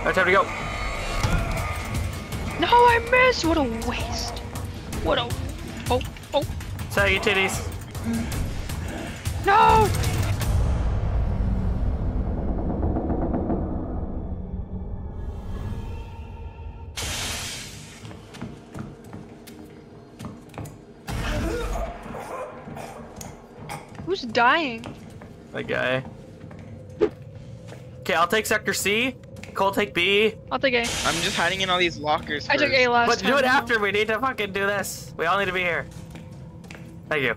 Alright, time to go. No, I missed. What a waste. What a. Oh, oh. Saggy titties. No! Who's dying? That guy. Okay, I'll take sector C. Cole take B. I'll take A. I'm just hiding in all these lockers. I took. A last But time. do it after. We need to fucking do this. We all need to be here. Thank you.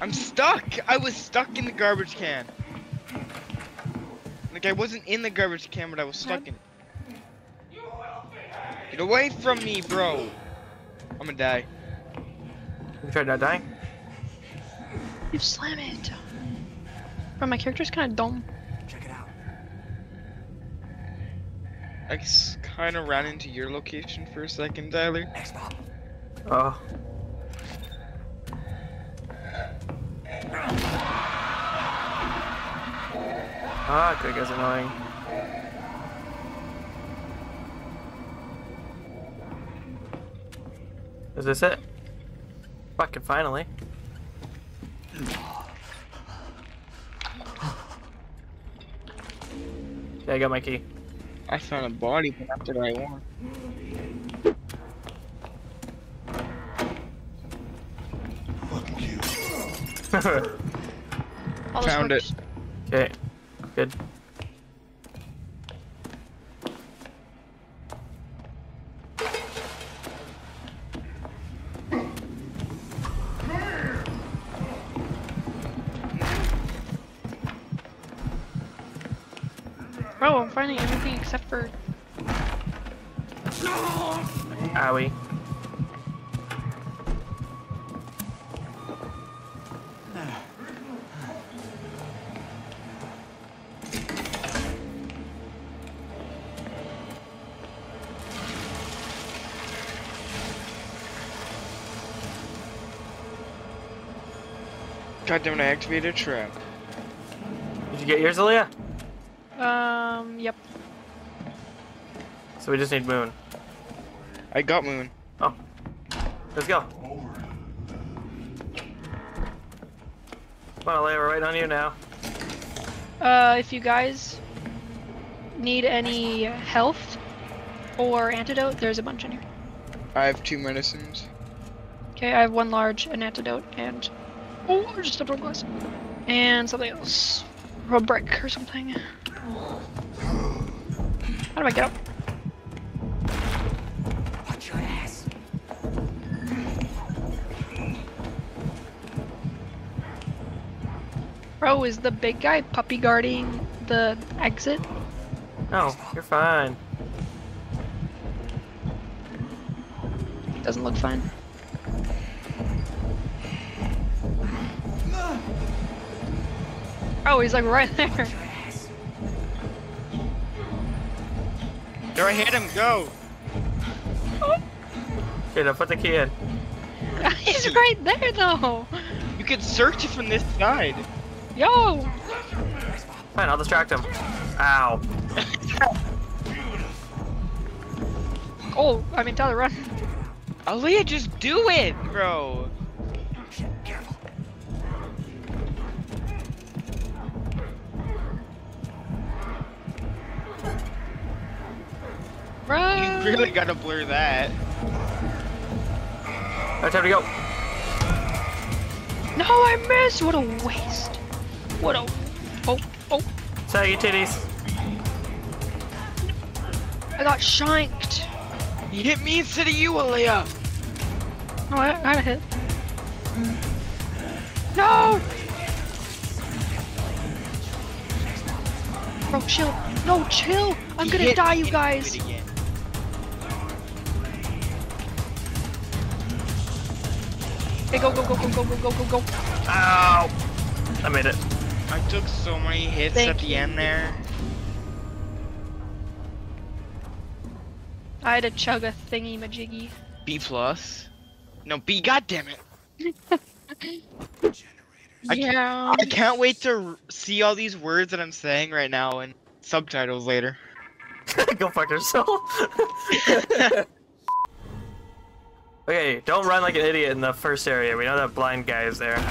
I'm stuck. I was stuck in the garbage can. Like I wasn't in the garbage can, but I was stuck in it. Get away from me, bro. I'm gonna die. you tried not dying? You slam it. Bro, my character's kind of dumb. Check it out. I kind of ran into your location for a second, Tyler. Oh. Ah. Ah, that guy's annoying. Is this it? Fucking finally. Yeah, I got my key. I found a body, but after I won. All this Found it. okay, good. Bro, I'm finding everything except for. Owie. God damn it, I activated a trap. Did you get yours, Eleah? Um, yep. So we just need Moon. I got Moon. Oh. Let's go. Come on, Eleah, we're waiting on you now. Uh, if you guys need any health or antidote, there's a bunch in here. I have two medicines. Okay, I have one large, an antidote, and oh, I just a on glass, and something else, a brick or something. How do I get up? Watch your ass. Bro, is the big guy puppy guarding the exit? No, you're fine. Doesn't look fine. Oh, he's like right there. There, I hit him. Go. Okay, now put the key in. he's right there though. You can search from this side. Yo! Fine, I'll distract him. Ow. Oh, I mean, Tyler, run. Eleah, just do it, bro. Run! You really gotta blur that. Alright, time to go. No, I missed! What a waste. What a. Oh, oh. Saggy titties. I got shanked. You hit me instead of you, Eleah. Oh, I, I got a hit. No! Bro, chill. No, chill! I'm He gonna die, you and guys! Hey, go, go, go, go, go, go, go, go, go. Ow. I made it. I took so many hits Thank at the you. end there. I had to chug a thingy majiggy. B plus. No B. God damn it! I can't- yeah. I can't wait to see all these words that I'm saying right now in subtitles later. Go fuck yourself. okay, don't run like an idiot in the first area. We know that blind guy is there.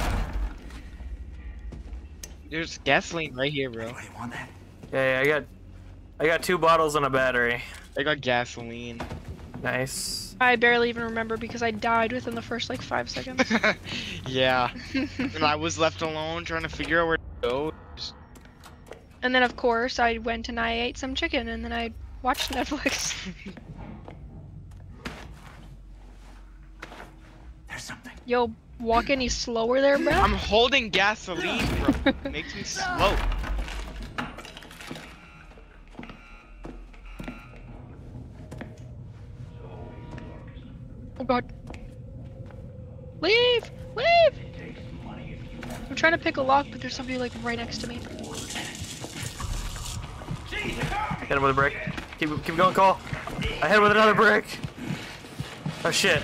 There's gasoline right here, bro. Anybody want that? Okay, I got, I got two bottles and a battery. I got gasoline. Nice. I barely even remember because I died within the first like five seconds. yeah. And I was left alone trying to figure out where to go. Just- and then of course I went and I ate some chicken and then I watched Netflix. something. Yo, walk any slower there, bro? I'm holding gasoline, bro. It makes me slow. Oh god. Leave! Leave! I'm trying to pick a lock, but there's somebody like right next to me. Hit him with a brick. Keep, keep going, Cole. I hit him with another brick. Oh shit.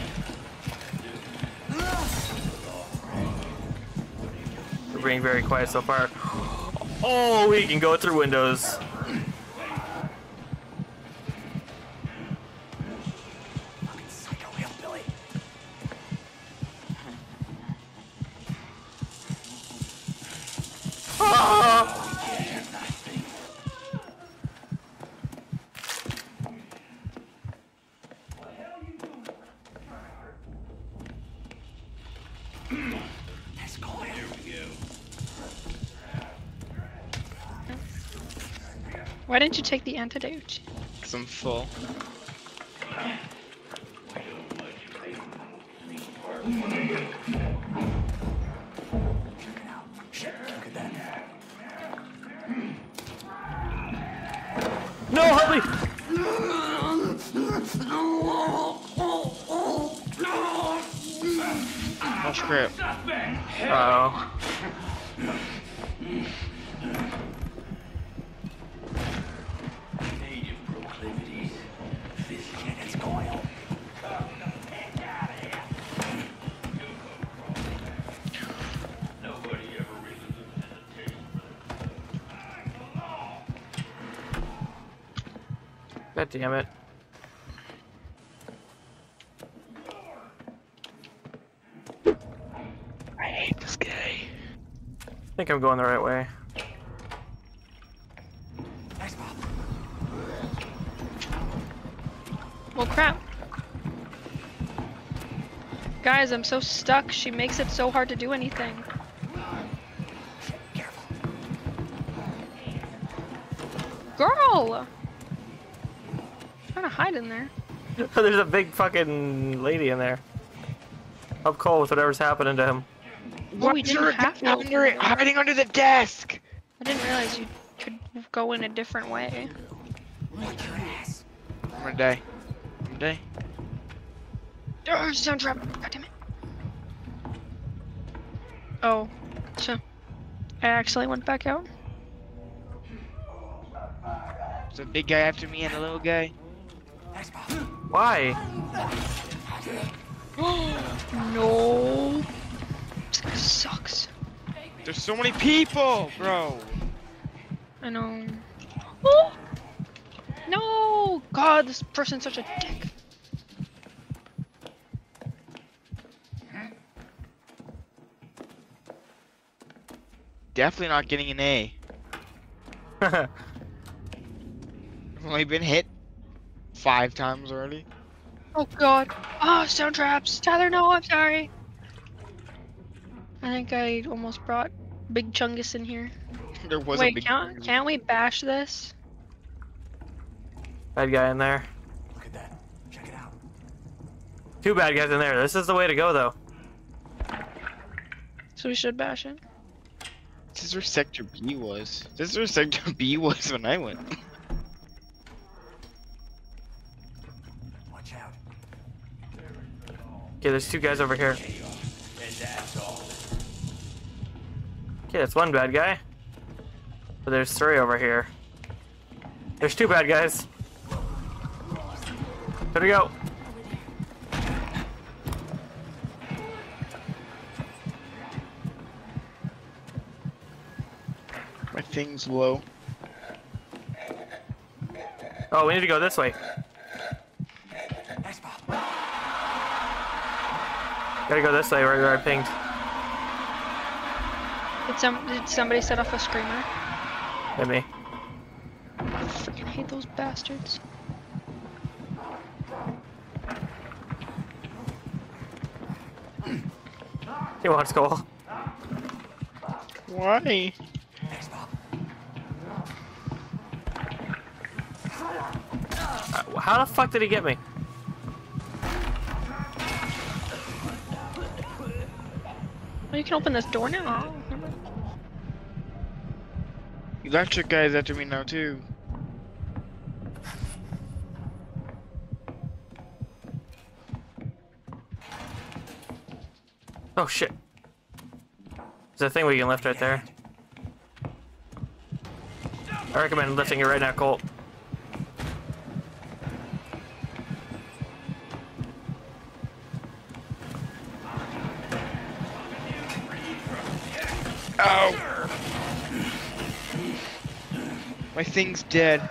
Being very quiet so far. Oh, we can go through windows. Why didn't you take the antidote? Cause I'm full. damn it. I hate this guy. I think I'm going the right way. Thanks, Bob. Well, crap. Guys, I'm so stuck. She makes it so hard to do anything. Girl! Trying to hide in there. There's a big fucking lady in there. Help Cole with whatever's happening to him. Oh, we didn't have to under it, hiding under the desk. I didn't realize you could go in a different way. Watch your ass. I'm gonna die. I'm gonna die. Oh, sound trap. God damn it. Oh, so I accidentally went back out. There's a big guy after me and a little guy. Thanks, Bob. Why? no. This guy sucks. There's so many people, bro. I know. Oh! No! God, this person's such a dick. Definitely not getting an A. I've only been hit five times already. Oh god. Oh, sound traps. Tyler, no, I'm sorry. I think I almost brought Big Chungus in here. There was a Wait, big. can't, can't we bash this? Bad guy in there. Look at that. Check it out. Two bad guys in there. This is the way to go, though. So we should bash it. This is where Sector B was. This is where Sector B was when I went. Okay, there's two guys over here. Okay, that's one bad guy. But there's three over here. There's two bad guys. There we go. My thing's low. Oh, we need to go this way. Gotta go this way where where I pinged. Did some did somebody set off a screamer? Hit me. I freaking hate those bastards. He wants goal. Why? Uh, How the fuck did he get me? Oh, you can open this door now. Oh, never mind. Electric guy's after me now too. Oh shit. There's a thing we can lift right there. I recommend lifting it right now, Colt. Ow! My thing's dead.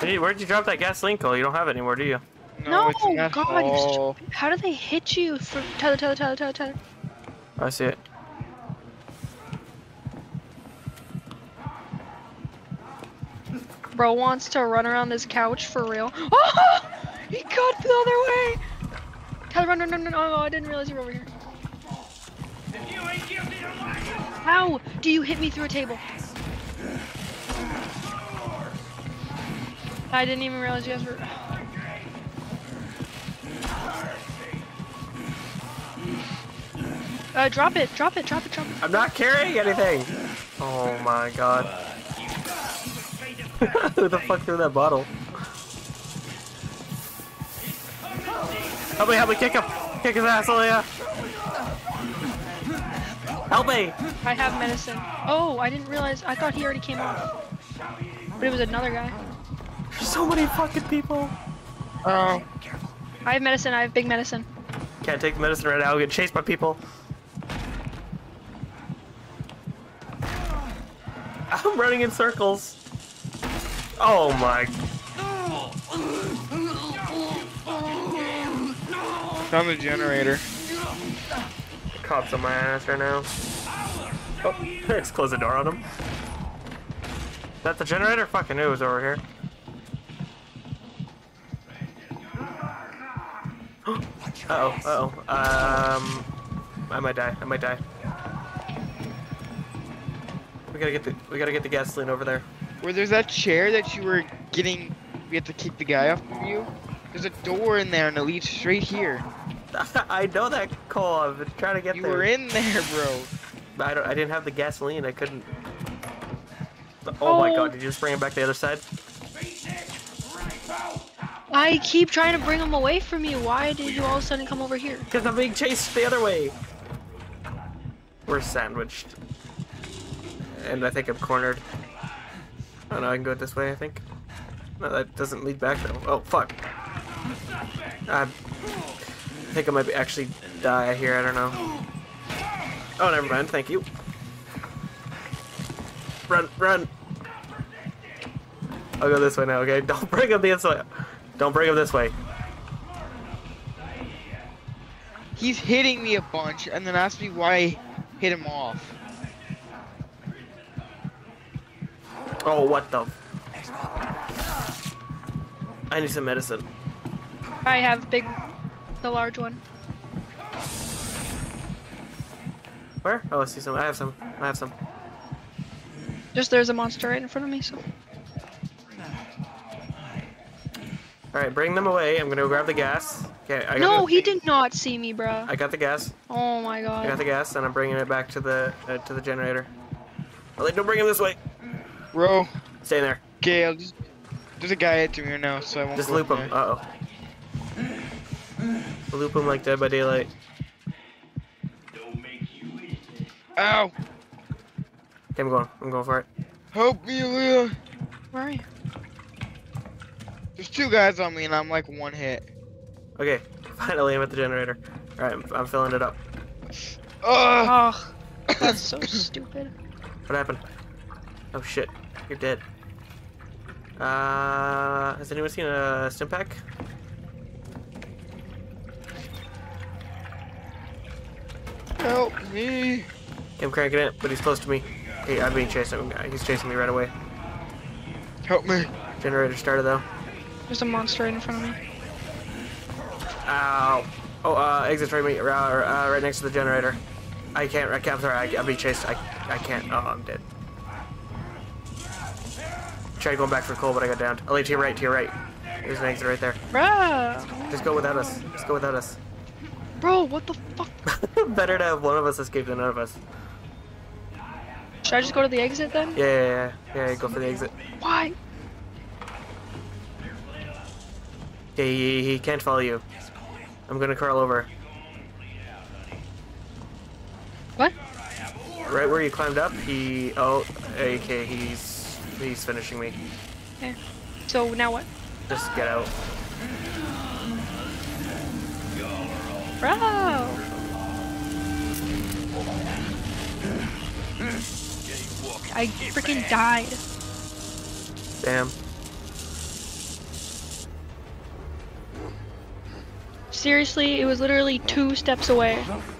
Hey, where'd you drop that gasoline, Cole? Oh, you don't have it anymore, do you? No, No, it's God, you oh. all. how do they hit you? For Tyler, Tyler, Tyler, Tyler, Tyler. Oh, I see it. Bro wants to run around this couch for real. Oh! He got the other way. Tyler, run, run, run, run. Oh, I didn't realize you were over here. How do you hit me through a table? I didn't even realize you guys were. Uh, drop it, drop it, drop it, drop it. I'm not carrying anything! Oh my god. Who the fuck threw that bottle? Help me, help me, kick him! Kick his ass, oh yeah! Help me! I have medicine. Oh, I didn't realize. I thought he already came off. But it was another guy. There's so many fucking people! Oh, I have medicine. I have big medicine. Can't take the medicine right now, I'll get chased by people. I'm running in circles. Oh my. Found the generator. The cops on my ass right now. Oh, let's close the door on him. Is that the generator? Fucking knew it was over here. Uh oh, uh oh. Um, I might die. I might die. We gotta get the we gotta get the gasoline over there. Where there's that chair that you were getting, we have to kick the guy off of you. There's a door in there and it leads straight here. I know that Cole. I've been trying to get You there. were in there, bro. I don't. I didn't have the gasoline. I couldn't. Oh, my Oh. god! Did you just bring him back the other side? I keep trying to bring him away from you. Why did you all of a sudden come over here? Because I'm being chased the other way. We're sandwiched. And I think I'm cornered. Oh know, I can go this way, I think. No, that doesn't lead back though. Oh, fuck. I think I might actually die here, I don't know. Oh, never mind, thank you. Run, run! I'll go this way now, okay? Don't bring him this way. Don't bring him this way. He's hitting me a bunch and then asked me why I hit him off. Oh, what the? I need some medicine. I have big, the large one. Where? Oh, I see some. I have some. I have some. Just there's a monster right in front of me. So All right, bring them away. I'm gonna go grab the gas. Okay, I got no, the, he did not see me, bro. I got the gas. Oh my god. I got the gas, and I'm bringing it back to the uh, to the generator. Oh, like, don't bring him this way. Bro, Stay in there. okay, I'll just. There's a guy after me right now, so I won't Just loop in him. there. Loop him like Dead by Daylight. Ow! Okay, I'm going. I'm going for it. Help me, Leah! Where are you? There's two guys on me and I'm like one hit. Okay, finally I'm at the generator. Alright, I'm, I'm filling it up. Ugh! Oh, that's so stupid. What happened? Oh shit, you're dead. Uh, has anyone seen a stim pack? Help me! I'm cranking it, but he's close to me. Hey, I'm being chased. I'm- He's chasing me right away. Help me! Generator started though. There's a monster right in front of me. Ow. Oh, uh, exit's right, me, uh, uh, right next to the generator. I can't, I can't, I'm sorry, I, I'm being chased. I, I can't, oh, I'm dead. Tried going back for Cole, but I got downed. Ellie, to your right, to your right. There's an exit right there. Bruh! Just go without us. Just go without us. Bro, what the fuck? Better to have one of us escape than none of us. Should I just go to the exit then? Yeah, yeah, yeah. Yeah, go for the exit. Why? Yeah, he, he can't follow you. I'm gonna crawl over. What? Right where you climbed up, he... Oh, okay, he's... He's finishing me. Okay. So now what? Just get out. Bro! I freaking died. Damn. Seriously, it was literally two steps away. Good night, darling.